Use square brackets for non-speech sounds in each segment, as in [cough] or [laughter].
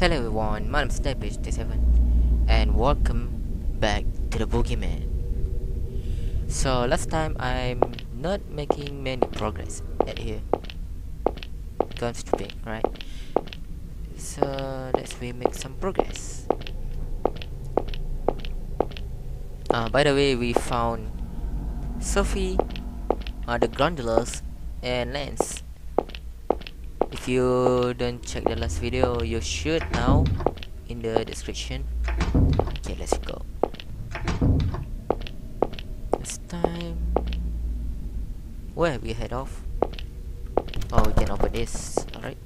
Hello everyone, my name is Snapage37 and welcome back to the Boogeyman. So last time I'm not making many progress at here. Gun stripping, right? So let's we make some progress. Uh, by the way, we found Sophie, uh, the Grundlers, and Lance if you don't check the last video you should now in the description. Okay let's go. This time where we head off? Oh we can open this. Alright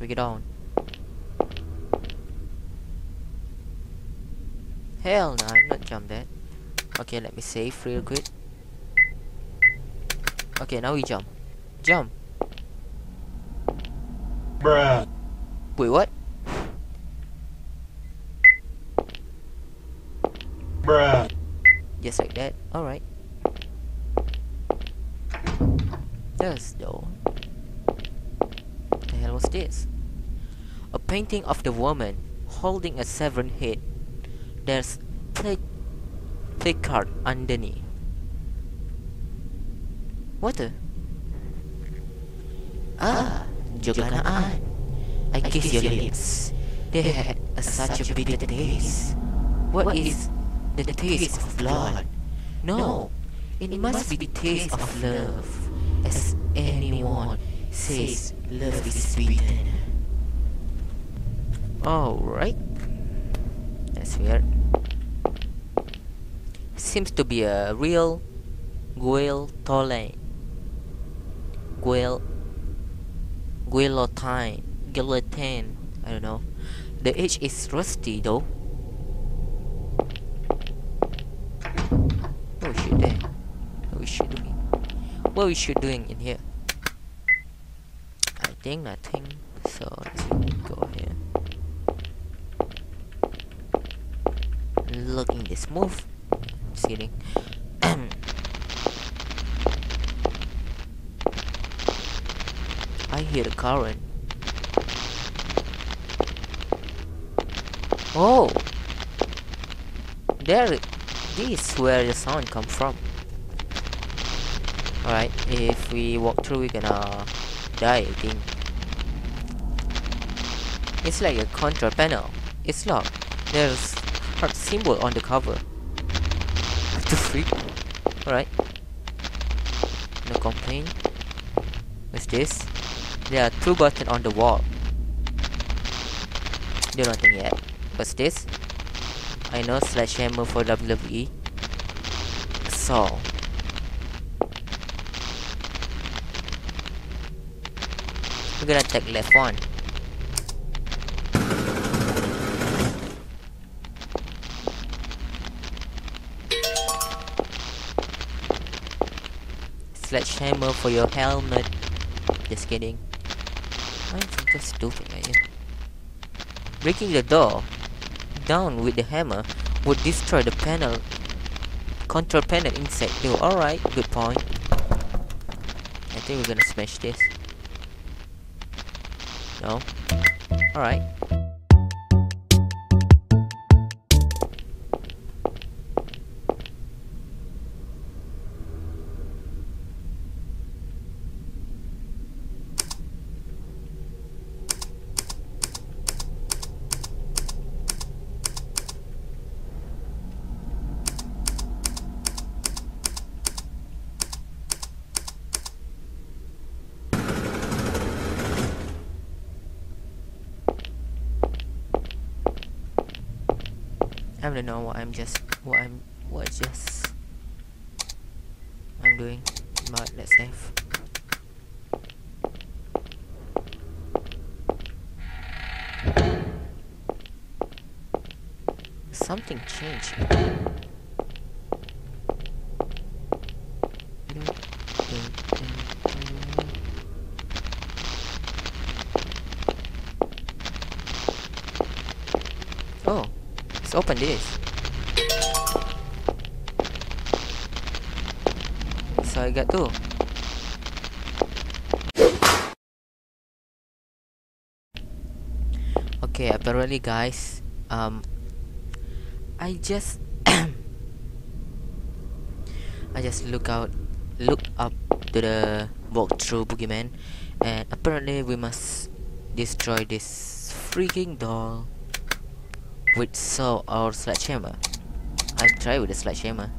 we get on hell no I'm not jump that. Okay let me save real quick. Okay now we jump. Jump Bruh. Wait, what? Bruh. Just like that? Alright. Yes, though. The hell was this? A painting of the woman holding a severed head. There's play card underneath. What the? Ah, Jokanaan. I kiss your lips. They had a, such a bitter taste. What is the taste of blood? No, it must be the taste of love, as anyone says love is bitter. Alright. That's weird. Seems to be a real Guel Tole. Guel Guillotine Guillotine. I don't know. The edge is rusty though. What we should do? What we doing what we should doing in here? I think nothing. So let's go here. Looking this move. Just kidding I hear the current. Oh! There, this is where the sound come from. Alright, if we walk through, we're gonna die, I think. It's like a control panel. It's locked. There's heart symbol on the cover. What the freak? Alright. No complaint. What's this? There are two buttons on the wall. Do nothing yet. Eh. What's this? I know sledgehammer for WWE. So. We're gonna take left one. Sledgehammer for your helmet. Just kidding. I'm so stupid, man. Breaking the door down with the hammer would destroy the panel control panel inside though. Alright, good point. I think we're gonna smash this. No? Alright. I don't know what I'm just what I'm what just I'm doing but let's save something changed open this. So I got two. Okay, apparently, guys, um, I just, [coughs] I just look out, look up to the walkthrough boogeyman, and apparently we must destroy this freaking doll with saw or sledgehammer. I'll try with the sledgehammer.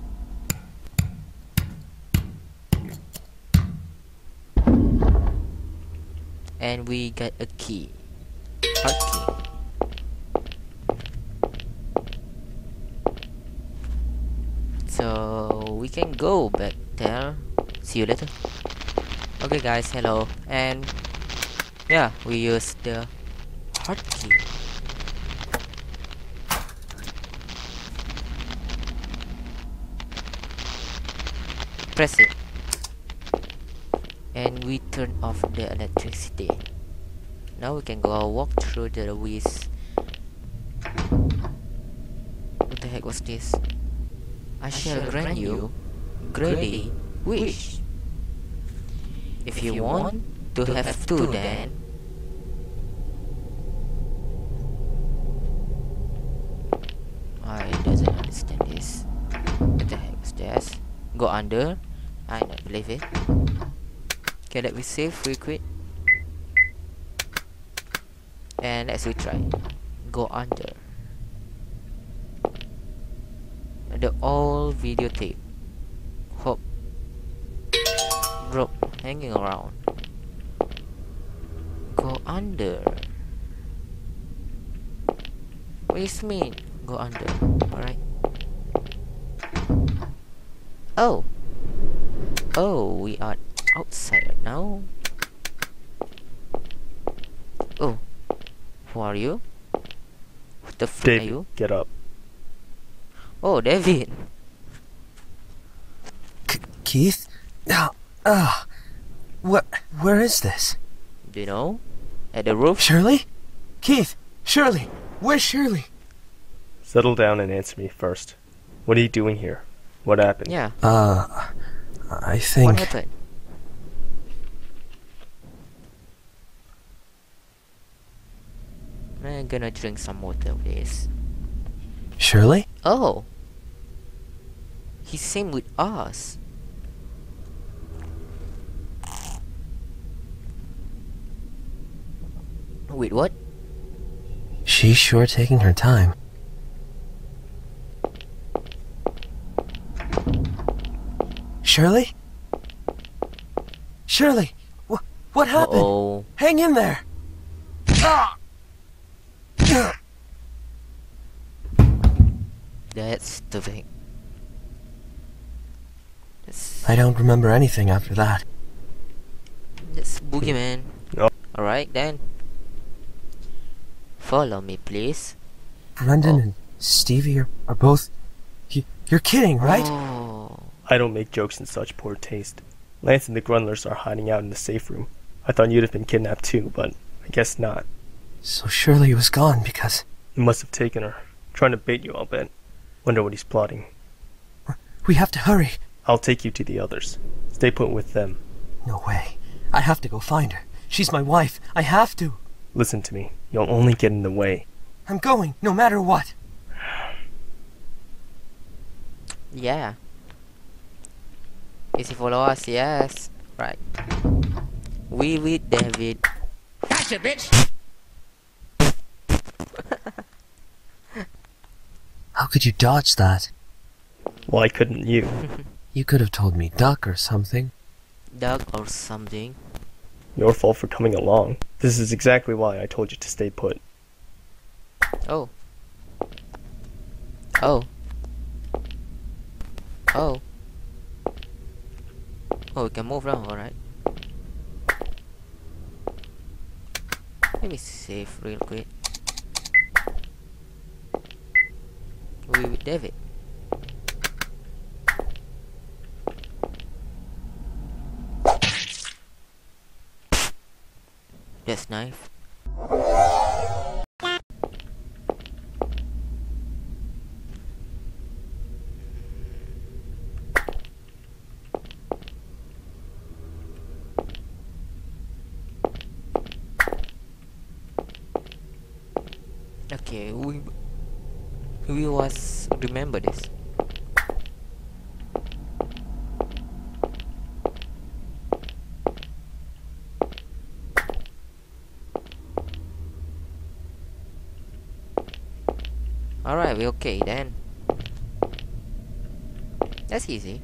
And we get a key. Heart key. So we can go back there. See you later. Okay guys, hello. And yeah, we use the heart key. Press it. And we turn off the electricity. Now we can go walk through the whiz. What the heck was this? I shall grant you greatly wish. If you want to have two then I doesn't understand this. What the heck is this? Go under? I don't believe it. Okay, let me save real quick. And let's retry. Go under. The old videotape. Hope. Rope hanging around. Go under. What is mean? Go under. Alright. Oh. Oh, we are outside now. Oh. Who are you? What the f are you? get up. Oh, David. K- Keith? Ah, ah. What? Where is this? Do you know? At the roof? Shirley? Keith? Shirley? Where's Shirley? Settle down and answer me first. What are you doing here? What happened? Yeah. Uh, I What think. happened? I'm gonna drink some water, please. Shirley? Oh. He's same with us. Wait, what? She's sure taking her time. Shirley? Shirley? Wh- what happened? Oh. Hang in there! That's the thing. That's, I don't remember anything after that. that's boogeyman. No. Alright then. Follow me, please. Brendan Oh. and Stevie are, are both. You, you're kidding, right? Oh. I don't make jokes in such poor taste. Lance and the Grundlers are hiding out in the safe room. I thought you'd have been kidnapped too, but I guess not. So Shirley was gone because. He must have taken her. Trying to bait you, I'll bet. Wonder what he's plotting. We have to hurry. I'll take you to the others. Stay put with them. No way. I have to go find her. She's my wife. I have to. Listen to me. You'll only get in the way. I'm going, no matter what. Yeah. Is he follow us? Yes. Right. We with David. Gotcha, bitch! [laughs] How could you dodge that? Why couldn't you? [laughs] You could have told me duck or something. Duck or something. Your fault for coming along. This is exactly why I told you to stay put. Oh. Oh. Oh. Oh, we can move around, alright. Let me save real quick. We with David. That's knife. Okay, we we was remember this. Alright, we okay then. That's easy.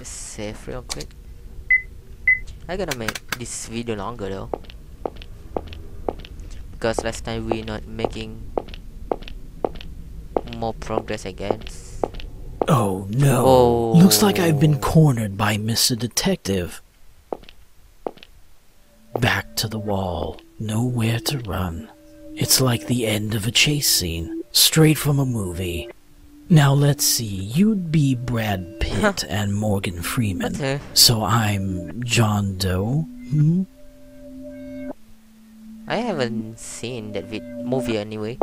Let's save real quick. I gotta make this video longer though. Because last time we not making more progress guess. Oh no. Oh. Looks like I've been cornered by Mr. Detective. Back to the wall. Nowhere to run. It's like the end of a chase scene, straight from a movie. Now let's see, you'd be Brad Pitt and Morgan Freeman. So I'm John Doe? Hmm? I haven't seen that vid- movie anyway.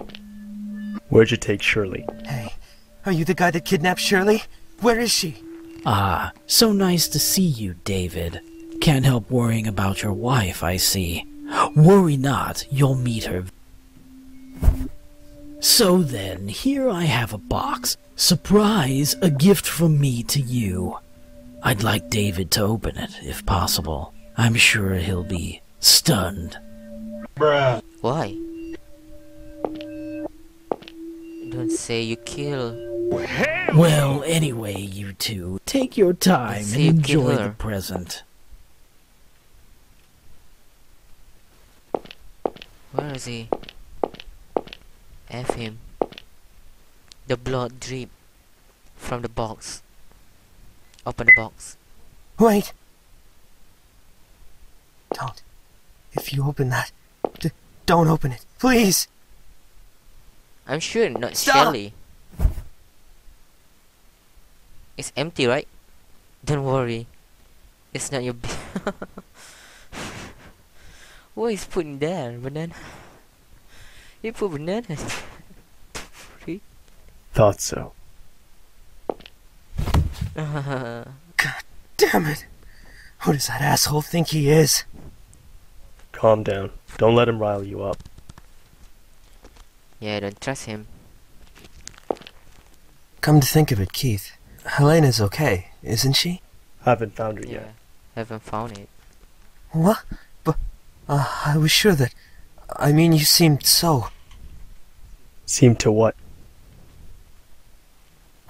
Where'd you take Shirley? Hey, are you the guy that kidnapped Shirley? Where is she? Ah, so nice to see you, David. Can't help worrying about your wife, I see. Worry not, you'll meet her. So then, here I have a box. Surprise, a gift from me to you. I'd like David to open it, if possible. I'm sure he'll be stunned. Bruh. Why? Don't say you kill. Well, anyway, you two, take your time and you enjoy the present. Where is he? F him. The blood drip from the box. Open the box. Wait. Don't. If you open that, d- don't open it, please. I'm sure not Stop! Shelly. It's empty, right? Don't worry. It's not your. b- [laughs] what is putting there? Banana? You put bananas. [laughs] Thought so. [laughs] God damn it. Who does that asshole think he is? Calm down. Don't let him rile you up. yeah, don't trust him. Come to think of it, Keith, Helena's okay, isn't she? Haven't found her Yeah. yet. Haven't found it. What? But uh, I was sure that. I mean, you seemed so. Seemed to what?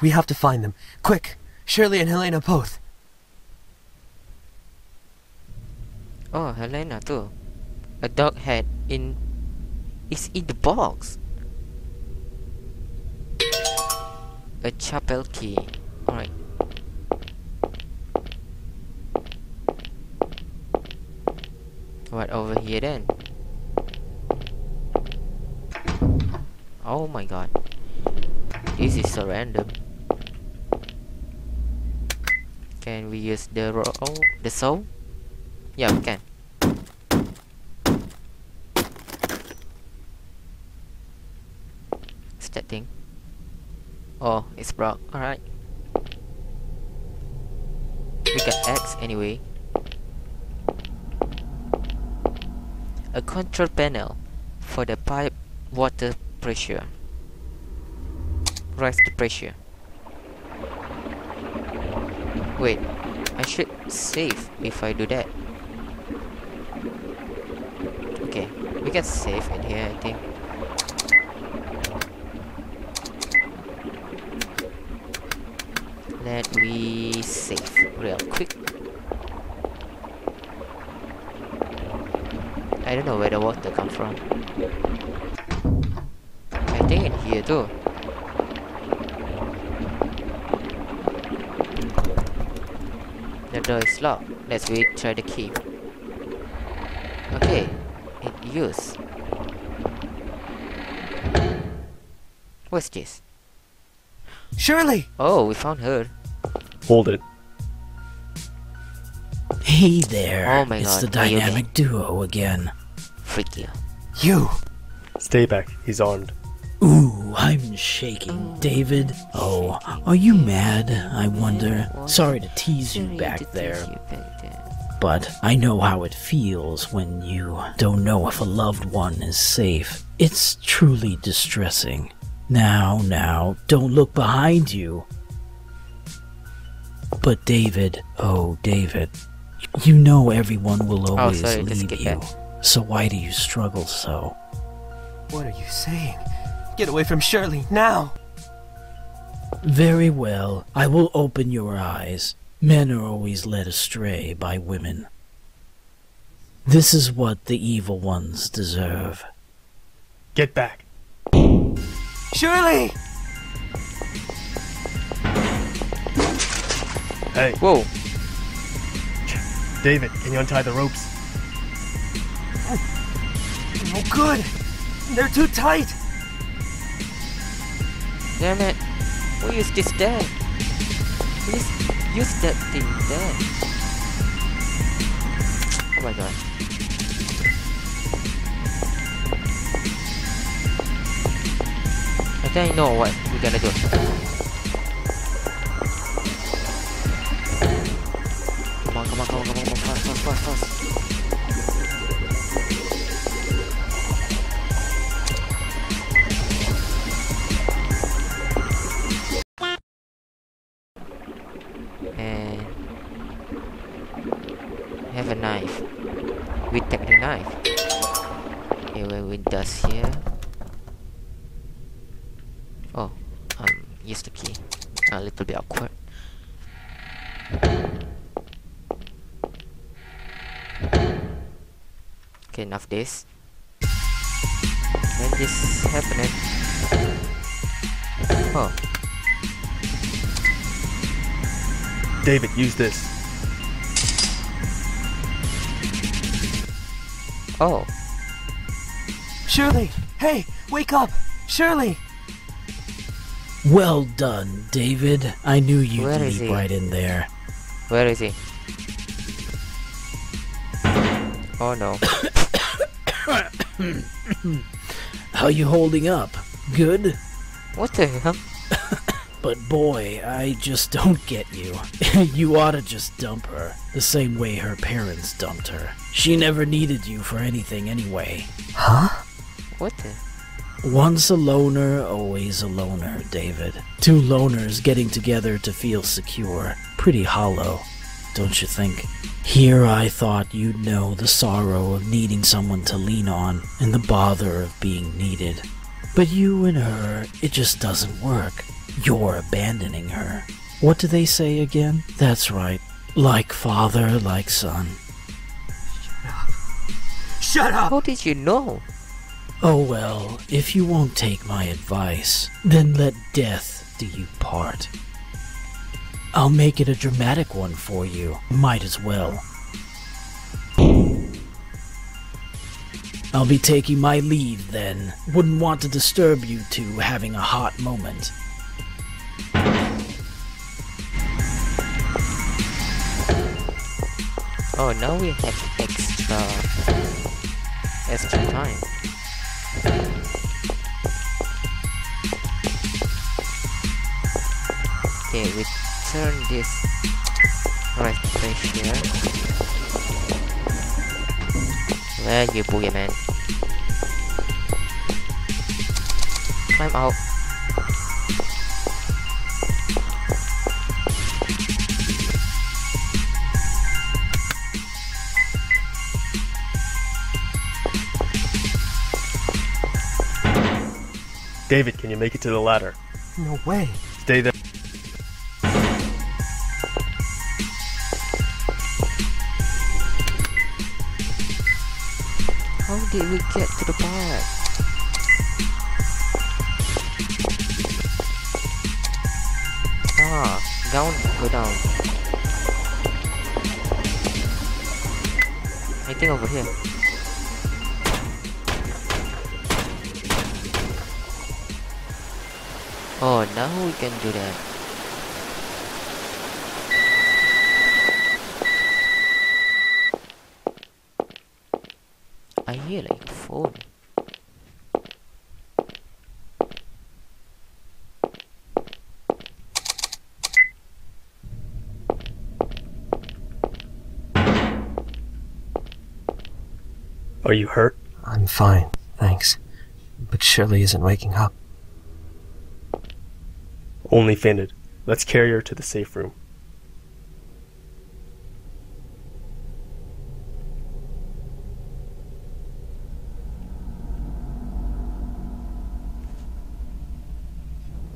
We have to find them. Quick! Shirley and Helena both. Oh, Helena too. A dog head in is in the box. A chapel key. Alright. What over here then? Oh my god. This is so random. Can we use the ro oh, the soul? Yeah, we can. That thing? Oh, it's broke. Alright. We got X anyway. A control panel for the pipe water pressure. Raise the pressure. Wait, I should save if I do that. Okay, we can save in here, I think. Let we save real quick. I don't know where the water come from. I think in here too. The door is locked. Let's wait try the key. Okay, it used. What's this? Shirley! Oh, we found her. Hold it. Hey there. Oh my it's God, the are you dynamic duo again. Freak you. You! Stay back. He's armed. Ooh, I'm shaking. David? Oh, are you mad? I wonder. Sorry to tease you Sorry to back tease there, you back there. but I know how it feels when you don't know if a loved one is safe. It's truly distressing. Now, now, don't look behind you. But David, oh David, you know everyone will oh, always Oh, sorry, leave you. that. So why do you struggle so? What are you saying? Get away from Shirley, now! Very well, I will open your eyes. Men are always led astray by women. This is what the evil ones deserve. Get back. Shirley! Hey, Whoa! David, can you untie the ropes? No good! They're too tight! Damn it! We use this there. Please use that thing there. Oh my god. I think I know what we're gonna do. On, come on, come on, come on, fast, fast, fast, fast. Okay, enough this. When this happening? Oh, David, use this. oh, Shirley! Hey, wake up! Shirley! Well done, David. I knew you'd Where is leap he? right in there. where is he? Oh no. [coughs] Hmm. How you holding up? Good? What the hell? [laughs] But boy, I just don't get you. [laughs] you oughta just dump her, the same way her parents dumped her. She never needed you for anything anyway. Huh? What the? Once a loner, always a loner, David. Two loners getting together to feel secure. Pretty hollow, don't you think? Here I thought you'd know the sorrow of needing someone to lean on and the bother of being needed. But you and her, it just doesn't work. You're abandoning her. What do they say again? That's right. Like father, like son. Shut up! How did you know? Oh well, if you won't take my advice, then let death do you part. I'll make it a dramatic one for you. Might as well. I'll be taking my leave then. Wouldn't want to disturb you two having a hot moment. Oh, now we have extra extra time. Okay, we turn this right place here. Where you boogie man? Climb out. David, can you make it to the ladder? No way. Stay there. Did we get to the park? Ah, down, go down. I think over here. Oh, now we can do that. I hear like a phone. Are you hurt? I'm fine, thanks. but Shirley isn't waking up. Only fainted. Let's carry her to the safe room.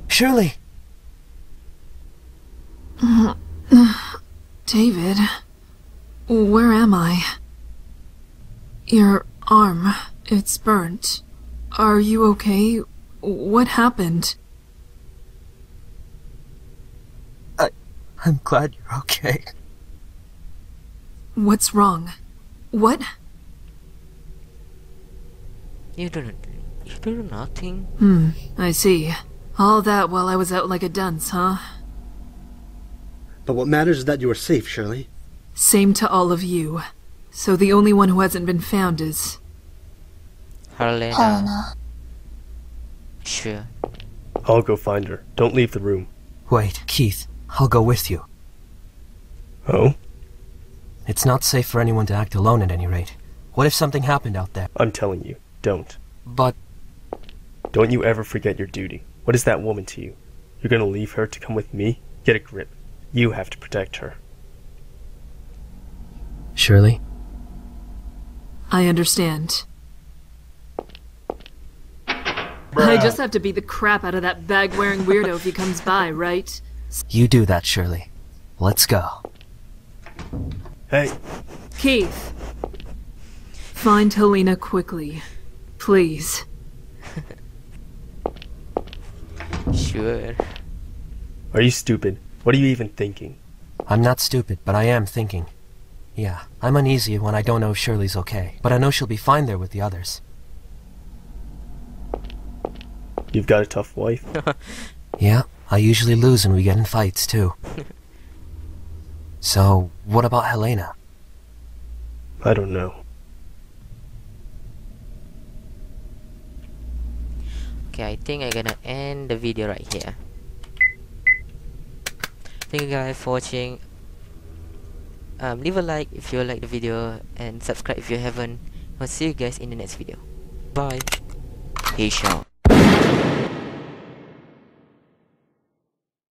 Shirley! Uh, [sighs] David, where am I? Your arm, it's burnt. Are you okay? What happened? I, I'm glad you're okay. What's wrong? What? You do not. You do nothing. Hmm, I see. All that while I was out like a dunce, huh? But what matters is that you are safe, Shirley. Same to all of you. So the only one who hasn't been found is. Helena. Helena. Sure. I'll go find her. Don't leave the room. Wait, Keith, I'll go with you. Oh? It's not safe for anyone to act alone at any rate. What if something happened out there? I'm telling you, don't. But Don't you ever forget your duty. What is that woman to you? You're gonna leave her to come with me? Get a grip. You have to protect her. Shirley, I understand. I just have to beat the crap out of that bag wearing weirdo if he comes by, right? you do that, Shirley. Let's go. Hey, Keith! Find Helena quickly. Please. Sure. are you stupid? What are you even thinking? I'm not stupid, but I am thinking. Yeah, I'm uneasy when I don't know if Shirley's okay, but I know she'll be fine there with the others. You've got a tough wife. [laughs] Yeah, I usually lose when we get in fights, too. so, what about Helena? I don't know. Okay, I think I'm gonna end the video right here. Thank you guys for watching. Um, leave a like if you like the video and subscribe if you haven't. I'll see you guys in the next video. Bye. Peace out.